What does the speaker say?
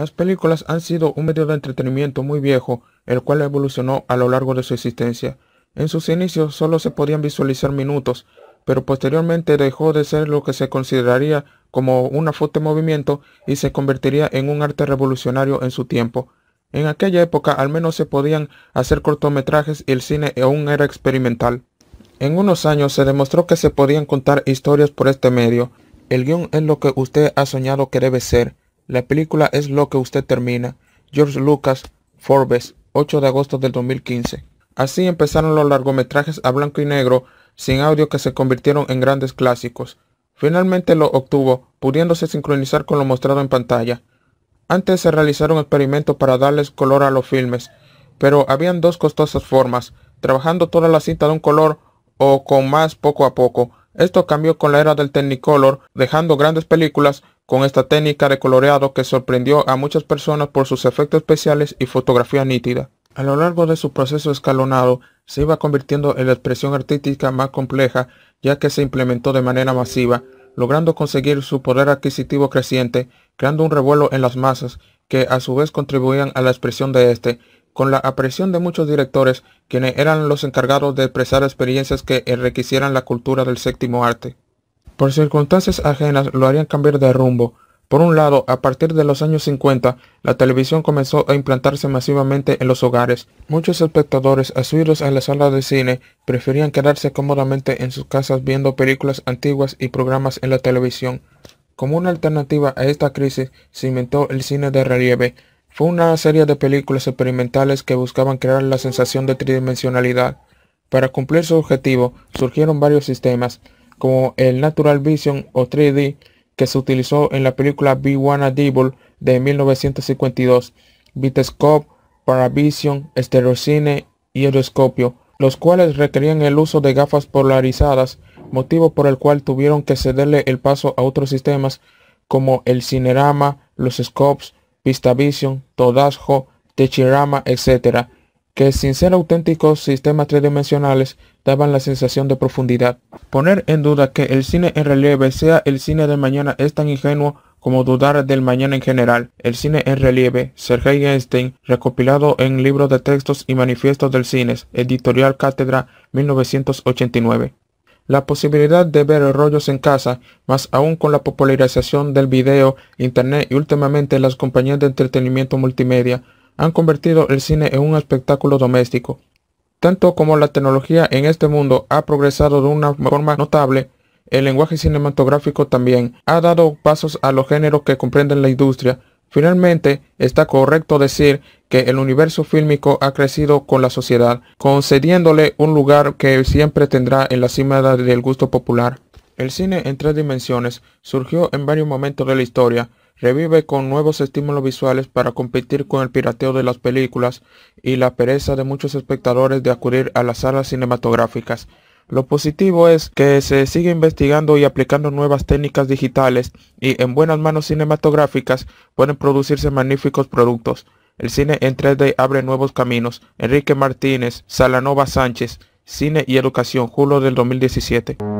Las películas han sido un medio de entretenimiento muy viejo, el cual evolucionó a lo largo de su existencia. En sus inicios solo se podían visualizar minutos, pero posteriormente dejó de ser lo que se consideraría como una foto en movimiento y se convertiría en un arte revolucionario en su tiempo. En aquella época al menos se podían hacer cortometrajes y el cine aún era experimental. En unos años se demostró que se podían contar historias por este medio. El guion es lo que usted ha soñado que debe ser. La película es lo que usted termina. George Lucas, Forbes, 8 de agosto del 2015. Así empezaron los largometrajes a blanco y negro, sin audio que se convirtieron en grandes clásicos. Finalmente lo obtuvo, pudiéndose sincronizar con lo mostrado en pantalla. Antes se realizaron experimentos para darles color a los filmes, pero habían dos costosas formas, trabajando toda la cinta de un color o con más poco a poco. Esto cambió con la era del Technicolor, dejando grandes películas con esta técnica de coloreado que sorprendió a muchas personas por sus efectos especiales y fotografía nítida. A lo largo de su proceso escalonado, se iba convirtiendo en la expresión artística más compleja, ya que se implementó de manera masiva, logrando conseguir su poder adquisitivo creciente, creando un revuelo en las masas, que a su vez contribuían a la expresión de este, con la aparición de muchos directores, quienes eran los encargados de expresar experiencias que enriquecieran la cultura del séptimo arte por circunstancias ajenas lo harían cambiar de rumbo. Por un lado, a partir de los años 50, la televisión comenzó a implantarse masivamente en los hogares. Muchos espectadores, asuidos en la sala de cine, preferían quedarse cómodamente en sus casas viendo películas antiguas y programas en la televisión. Como una alternativa a esta crisis, se inventó el cine de relieve. Fue una serie de películas experimentales que buscaban crear la sensación de tridimensionalidad. Para cumplir su objetivo, surgieron varios sistemas como el Natural Vision o 3D que se utilizó en la película Be One Devil de 1952, Vitascope, Paravision, Estereocine y Euroscopio, los cuales requerían el uso de gafas polarizadas, motivo por el cual tuvieron que cederle el paso a otros sistemas como el Cinerama, los Scopes, VistaVision, Todasco, Techirama, etc., que sin ser auténticos sistemas tridimensionales daban la sensación de profundidad. Poner en duda que el cine en relieve sea el cine del mañana es tan ingenuo como dudar del mañana en general. El cine en relieve, Sergei Einstein, recopilado en libro de textos y manifiestos del cine, editorial Cátedra 1989. La posibilidad de ver rollos en casa, más aún con la popularización del video, internet y últimamente las compañías de entretenimiento multimedia, han convertido el cine en un espectáculo doméstico. Tanto como la tecnología en este mundo ha progresado de una forma notable, el lenguaje cinematográfico también ha dado pasos a los géneros que comprenden la industria. Finalmente, está correcto decir que el universo fílmico ha crecido con la sociedad, concediéndole un lugar que siempre tendrá en la cima del gusto popular. El cine en tres dimensiones surgió en varios momentos de la historia, revive con nuevos estímulos visuales para competir con el pirateo de las películas y la pereza de muchos espectadores de acudir a las salas cinematográficas. Lo positivo es que se sigue investigando y aplicando nuevas técnicas digitales y en buenas manos cinematográficas pueden producirse magníficos productos. El cine en 3D abre nuevos caminos. Enrique Martínez, Salanova Sánchez, Cine y Educación, julio del 2017.